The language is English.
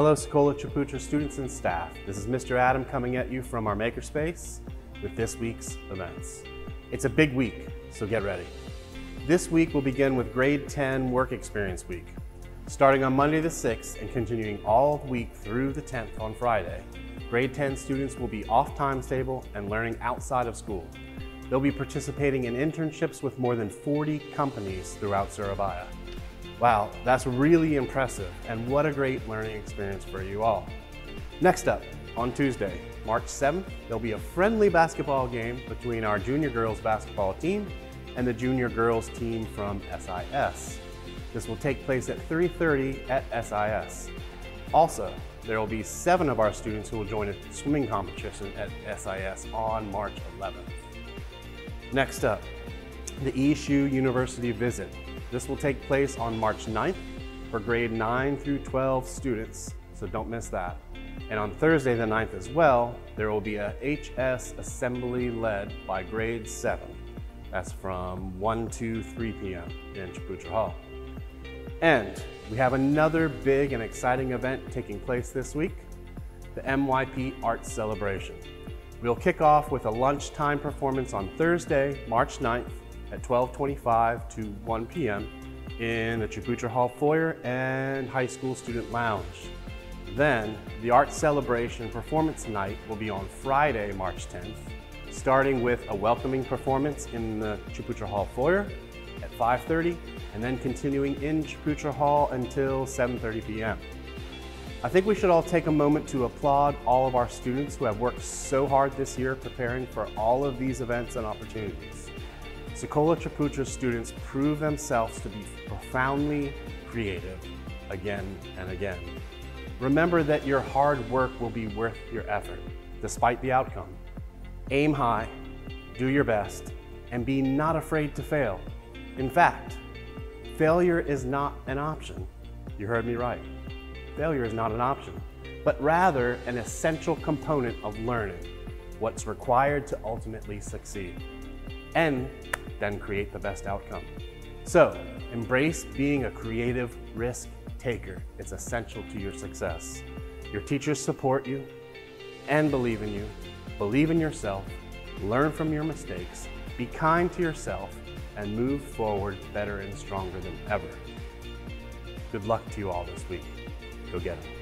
Hello, Sekolah Ciputra students and staff. This is Mr. Adam coming at you from our Makerspace with this week's events. It's a big week, so get ready. This week will begin with Grade 10 Work Experience Week. Starting on Monday the 6th and continuing all week through the 10th on Friday, grade 10 students will be off times table and learning outside of school. They'll be participating in internships with more than 40 companies throughout Surabaya. Wow, that's really impressive and what a great learning experience for you all. Next up, on Tuesday, March 7th, there'll be a friendly basketball game between our junior girls basketball team and the junior girls team from SIS. This will take place at 3.30 at SIS. Also, there will be seven of our students who will join a swimming competition at SIS on March 11th. Next up, the ESU University visit. This will take place on March 9th for grade 9 through 12 students, so don't miss that. And on Thursday the 9th as well, there will be a HS assembly led by grade 7. That's from 1 to 3 p.m. in Ciputra Hall. And we have another big and exciting event taking place this week, the MYP Arts Celebration. We'll kick off with a lunchtime performance on Thursday, March 9th at 1225 to 1 p.m. in the Ciputra Hall foyer and high school student lounge. Then, the art celebration performance night will be on Friday, March 10th, starting with a welcoming performance in the Ciputra Hall foyer at 5.30 and then continuing in Ciputra Hall until 7.30 p.m. I think we should all take a moment to applaud all of our students who have worked so hard this year preparing for all of these events and opportunities. Sekolah Ciputra students prove themselves to be profoundly creative again and again. Remember that your hard work will be worth your effort, despite the outcome. Aim high, do your best, and be not afraid to fail. In fact, failure is not an option. You heard me right. Failure is not an option, but rather an essential component of learning, what's required to ultimately succeed, and then create the best outcome. So, embrace being a creative risk taker. It's essential to your success. Your teachers support you and believe in you. Believe in yourself, learn from your mistakes, be kind to yourself, and move forward better and stronger than ever. Good luck to you all this week. Go get them.